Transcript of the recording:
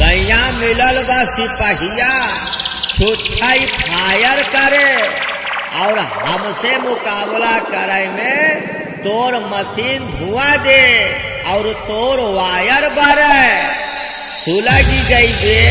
गैया मिलल बा सिपहिया फायर करे, और हमसे मुकाबला करे में तोर मशीन धुआ दे, और तोर वायर बरे सुलग दे